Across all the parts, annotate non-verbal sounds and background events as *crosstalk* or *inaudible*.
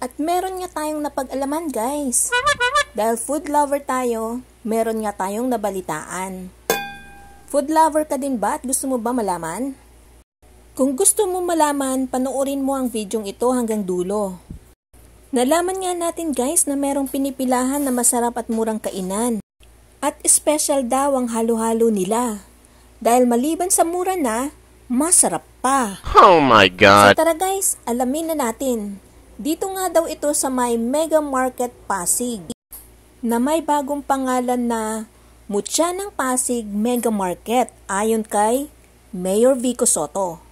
At meron nga tayong napag-alaman guys. Dahil food lover tayo, meron nga tayong nabalitaan. Food lover ka din ba at gusto mo ba malaman? Kung gusto mo malaman, panoorin mo ang videong ito hanggang dulo. Nalaman nga natin guys na merong pinipilahan na masarap at murang kainan. At special daw ang halo-halo nila. Dahil maliban sa mura na, masarap pa. Oh my So god. tara guys, alamin na natin. Dito nga daw ito sa may Mega Market Pasig na may bagong pangalan na Mutya ng Pasig Mega Market ayon kay Mayor Vico Soto.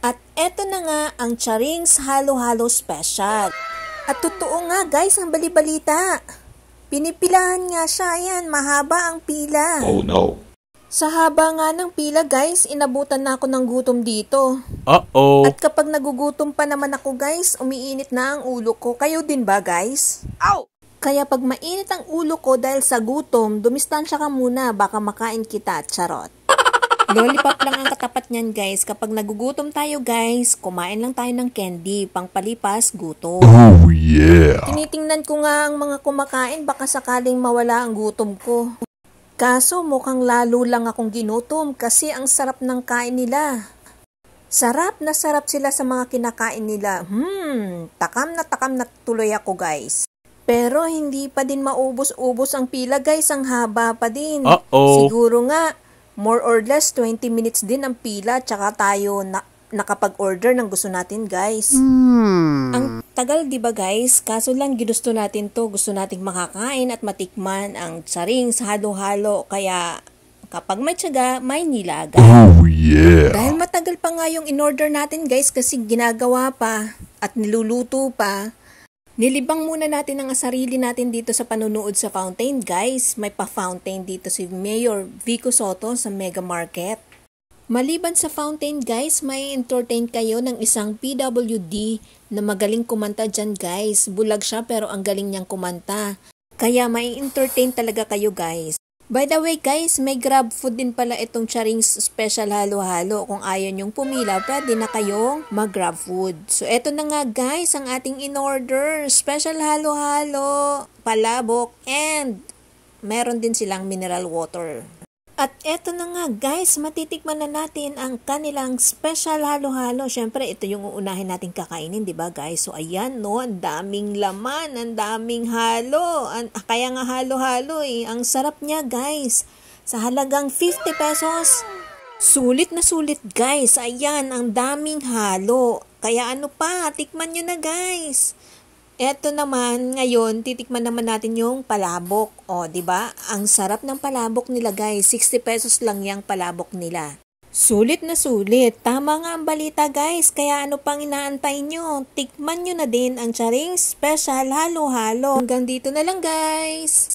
At eto na nga ang Charings Halo Halo Special. At totoo nga guys ang balibalita. Pinipilahan nga siya, ayan, mahaba ang pila. Oh no. Sa haba nga ng pila guys, inabutan na ako ng gutom dito. Uh-oh. At kapag nagugutom pa naman ako guys, umiinit na ang ulo ko. Kayo din ba guys? Ow! Kaya pag mainit ang ulo ko dahil sa gutom, dumistansya ka muna, baka makain kita, charot. *laughs* Lollipop lang ang katapat niyan guys. Kapag nagugutom tayo guys, kumain lang tayo ng candy, pangpalipas gutom. Oh yeah. Tinitingnan ko nga ang mga kumakain, baka sakaling mawala ang gutom ko. Kaso mukhang lalo lang akong ginutom kasi ang sarap ng kain nila. Sarap na sarap sila sa mga kinakain nila. Hmm, takam na takam na tuloy ako guys. Pero hindi pa din maubos-ubos ang pila guys, ang haba pa din. Uh-oh. Siguro nga, more or less 20 minutes din ang pila tsaka tayo na nakapag-order ng gusto natin guys. Ang tagal 'di ba guys? Kaso lang ginusto natin 'to, gusto nating makakain at matikman ang tsaring sa halo-halo kaya kapag may tiyaga, may nilaga. Oh yeah. Dahil matagal pa nga yung in-order natin guys kasi ginagawa pa at niluluto pa. Nilibang muna natin ang sarili natin dito sa panunood sa fountain guys. May pa-fountain dito si Mayor Vico Soto sa Mega Market. Maliban sa fountain guys, may entertain kayo ng isang PWD na magaling kumanta dyan guys. Bulag siya pero ang galing niyang kumanta. Kaya may entertain talaga kayo guys. By the way guys, may grab food din pala itong Charings Special Halo-Halo. Kung ayaw nyong pumila, pwede na kayong mag-grab food. So eto na nga guys, ang ating in-order. Special Halo-Halo, palabok, and meron din silang mineral water. At eto na nga guys, matitikman na natin ang kanilang special halo-halo. Syempre, ito yung uunahin natin kakainin, di ba guys? So ayan no, ang daming laman, ang daming halo. An- kaya nga halo-halo eh. Ang sarap niya guys. Sa halagang 50 pesos, sulit na sulit guys. Ayan, ang daming halo. Kaya ano pa, tikman nyo na guys. Eto naman, ngayon, titikman naman natin yung palabok. O, di ba? Ang sarap ng palabok nila, guys. 60 pesos lang yung palabok nila. Sulit na sulit. Tama nga ang balita, guys. Kaya ano pang inaantay nyo? Tikman nyo na din ang Charing Special Halo-Halo. Hanggang dito na lang, guys.